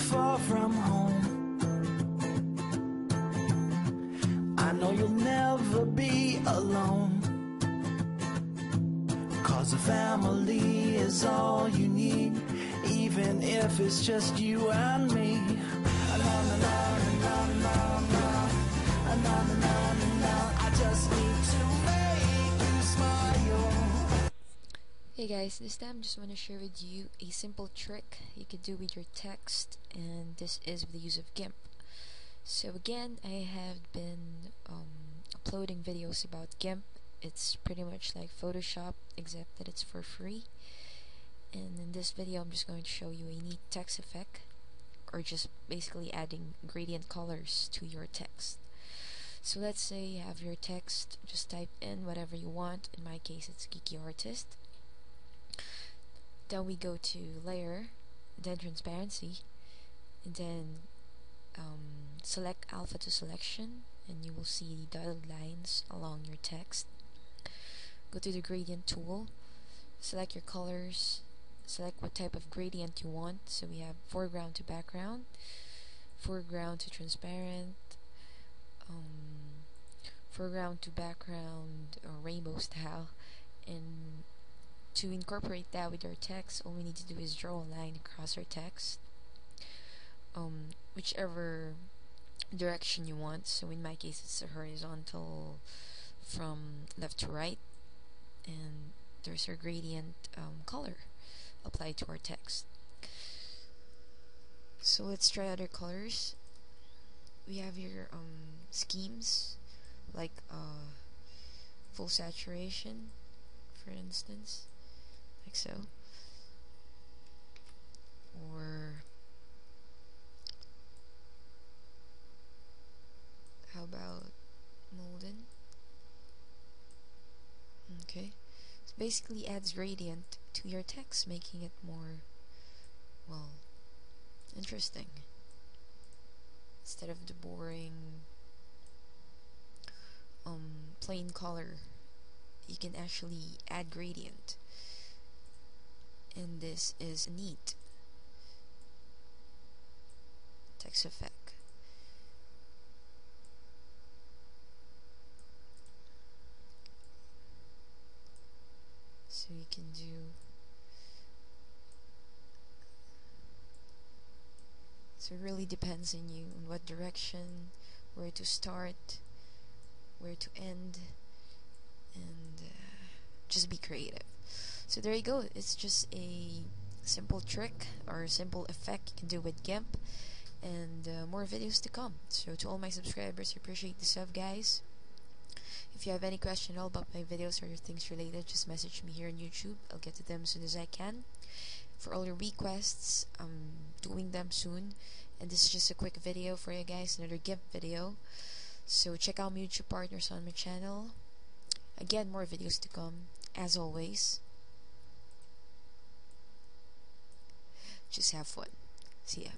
far from home. I know you'll never be alone. Cause a family is all you need, even if it's just you and me. Na, na, na, Hey guys, this time I just want to share with you a simple trick you could do with your text and this is with the use of GIMP. So again, I have been um, uploading videos about GIMP. It's pretty much like Photoshop except that it's for free. And in this video I'm just going to show you a neat text effect or just basically adding gradient colors to your text. So let's say you have your text, just type in whatever you want. In my case it's Geeky Artist then we go to layer then transparency and then um, select alpha to selection and you will see the dotted lines along your text. Go to the gradient tool select your colors select what type of gradient you want. So we have foreground to background foreground to transparent um, foreground to background or rainbow style and to incorporate that with our text, all we need to do is draw a line across our text, um, whichever direction you want. So in my case, it's a horizontal from left to right, and there's our gradient um, color applied to our text. So let's try other colors. We have here um, schemes like uh, full saturation, for instance like so. Or how about Golden? Okay. So basically adds gradient to your text making it more well interesting. Instead of the boring um, plain color you can actually add gradient this is neat. Text effect. So you can do so it really depends on you on what direction where to start where to end and uh, just be creative so there you go. It's just a simple trick or a simple effect you can do with GIMP and uh, more videos to come. So to all my subscribers, appreciate the sub guys. If you have any question at all about my videos or things related, just message me here on YouTube. I'll get to them as soon as I can. For all your requests, I'm doing them soon. And this is just a quick video for you guys, another GIMP video. So check out my YouTube partners on my channel. Again, more videos to come, as always. Just have fun. See ya.